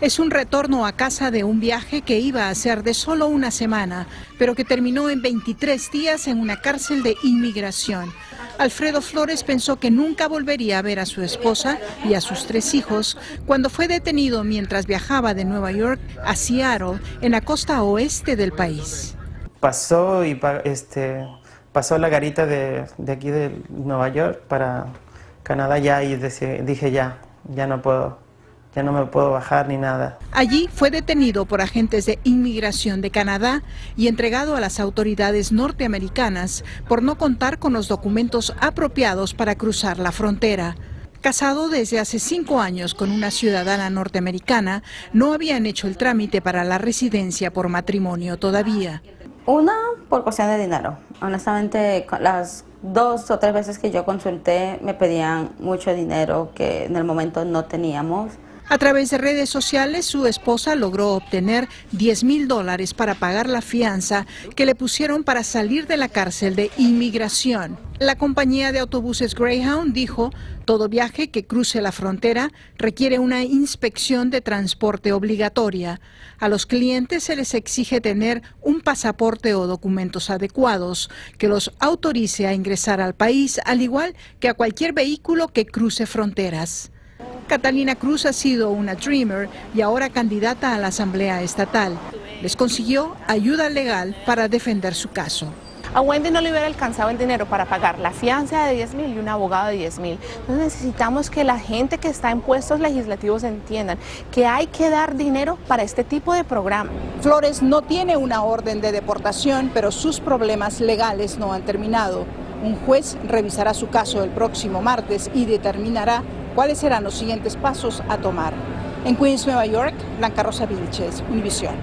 Es un retorno a casa de un viaje que iba a ser de solo una semana, pero que terminó en 23 días en una cárcel de inmigración. Alfredo Flores pensó que nunca volvería a ver a su esposa y a sus tres hijos cuando fue detenido mientras viajaba de Nueva York a Seattle, en la costa oeste del país. Pasó y este, pasó la garita de, de aquí de Nueva York para Canadá ya y dije ya, ya no puedo ya no me puedo bajar ni nada. Allí fue detenido por agentes de inmigración de Canadá y entregado a las autoridades norteamericanas por no contar con los documentos apropiados para cruzar la frontera. Casado desde hace cinco años con una ciudadana norteamericana, no habían hecho el trámite para la residencia por matrimonio todavía. Una por cuestión de dinero. Honestamente, las dos o tres veces que yo consulté me pedían mucho dinero que en el momento no teníamos. A través de redes sociales, su esposa logró obtener 10 mil dólares para pagar la fianza que le pusieron para salir de la cárcel de inmigración. La compañía de autobuses Greyhound dijo, todo viaje que cruce la frontera requiere una inspección de transporte obligatoria. A los clientes se les exige tener un pasaporte o documentos adecuados que los autorice a ingresar al país, al igual que a cualquier vehículo que cruce fronteras. Catalina Cruz ha sido una Dreamer y ahora candidata a la Asamblea Estatal. Les consiguió ayuda legal para defender su caso. A Wendy no le hubiera alcanzado el dinero para pagar la fianza de 10 mil y un abogado de 10 mil. Entonces necesitamos que la gente que está en puestos legislativos entiendan que hay que dar dinero para este tipo de programa. Flores no tiene una orden de deportación, pero sus problemas legales no han terminado. Un juez revisará su caso el próximo martes y determinará cuáles serán los siguientes pasos a tomar. En Queens, Nueva York, Blanca Rosa Vilches, Univision.